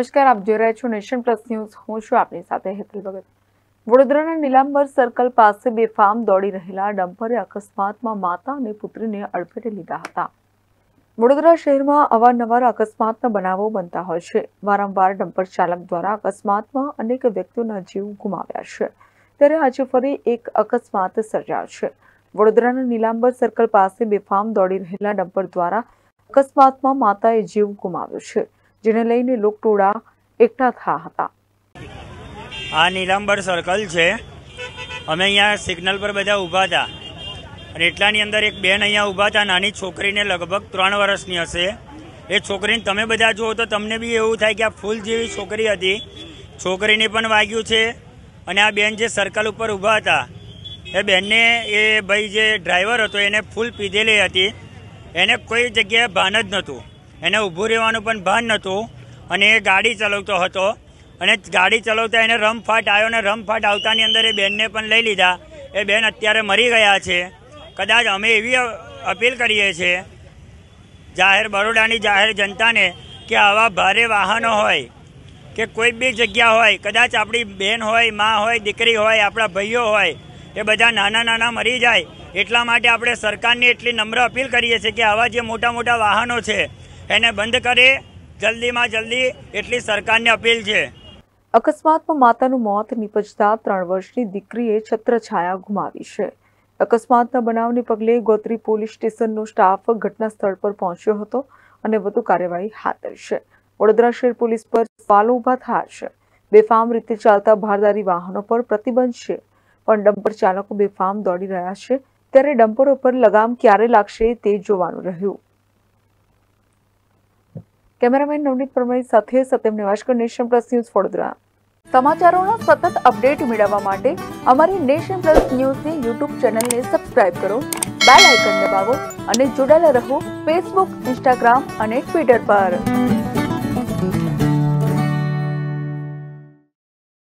નમસ્કાર, આપ જોઈ રહ્યા છો નેશન પ્લસ ન્યૂઝ. હું છું આપની સાથે હેતલ ભગત. વડોદરાના નીલાંબર સર્કલ પાસે બેફામ દોડી રહેલા ડમ્પરે અકસ્માતમાં માતા અને પુત્રીને અડફેટે લીધા હતા. વડોદરા શહેરમાં અવારનવાર અકસ્માતના બનાવો બનતા હોય છે. વારંવાર ડમ્પર ચાલક દ્વારા અકસ્માતમાં અનેક વ્યક્તિઓના જીવ ગુમાવ્યા છે. ત્યારે આજે ફરી એક અકસ્માત સર્જાયો છે. વડોદરાના નીલાંબર સર્કલ પાસે બેફામ દોડી રહેલા ડમ્પર દ્વારા અકસ્માતમાં માતાએ જીવ ગુમાવ્યો છે. જેને લઈને લોકટોળા એકઠા થયા હતા. આ નીલાંબર સર્કલ છે. અમે અહીંયા સિગ્નલ પર બધા ઊભા હતા. અને એટલાની અંદર એક બેન અહીંયા ઊભા હતા. નાની છોકરીને લગભગ ત્રણ વર્ષની હશે. એ છોકરીને તમે બધા જુઓ તો તમને બી એવું થાય કે આ ફૂલ જેવી છોકરી હતી. છોકરીને પણ વાગ્યું છે. અને આ બેન જે સર્કલ ઉપર ઊભા હતા, એ બેનને એ ભાઈ જે ડ્રાઈવર હતો, એને ફૂલ પીધેલી હતી. એને કોઈ જગ્યાએ ભાન જ નહોતું. એને ઊભું રહેવાનું પણ ભાન નહોતું. અને એ ગાડી ચલાવતો હતો. અને ગાડી ચલાવતા એને રમફાટ આવ્યો અને રમફાટ આવતાની અંદર એ બેનને પણ લઈ લીધા. એ બેન અત્યારે મરી ગયા છે. કદાચ અમે એવી અપીલ કરીએ છીએ જાહેર બરોડાની જાહેર જનતાને કે આવા ભારે વાહનો હોય, કે કોઈ બી જગ્યા હોય, કદાચ આપણી બેન હોય, મા હોય, દીકરી હોય, આપણા ભાઈઓ હોય, એ બધા નાના નાના મરી જાય, એટલા માટે આપણે સરકારની એટલી નમ્ર અપીલ કરીએ છીએ કે આવા જે મોટા મોટા વાહનો છે એને બંધ કરે જલ્દીમાં જલ્દી એટલી સરકારને અપીલ છે. અકસ્માતમાં માતાનું મોત નીપજતા ત્રણ વર્ષની દીકરીએ છત્રછાયા ગુમાવી છે. અકસ્માતના બનાવને પગલે ગોત્રી પોલીસ સ્ટેશનનો સ્ટાફ ઘટના સ્થળ પર પહોંચ્યો હતો અને વધુ કાર્યવાહી હાથ ધરી છે. વડોદરા શહેર પોલીસ પર સવાલો ઊભા થયા છે. બેફામ રીતે ચાલતા ભારદારી વાહનો પર પ્રતિબંધ છે. પણ ડમ્પર ચાલકો બેફામ દોડી રહ્યા છે. ત્યારે ડમ્પરો પર લગામ ક્યારે લાગશે તે જોવાનું રહ્યું. કેમેરામેન નવનીત પરમારી સાથે Satyam Nivaskar nation plus news Vadodara. સમાચારોના સતત અપડેટ મેળવવા માટે અમારી નેશન પ્લસ ન્યૂઝની યુટ્યુબ ચેનલને સબસ્ક્રાઇબ કરો, બેલ આઇકન દબાવો અને જોડાયેલા રહો ફેસબુક, ઇન્સ્ટાગ્રામ અને ટ્વિટર પર.